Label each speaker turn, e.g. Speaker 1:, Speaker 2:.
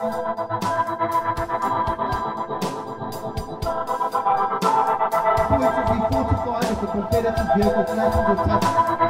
Speaker 1: Fortify as a competitive vehicle class to the test.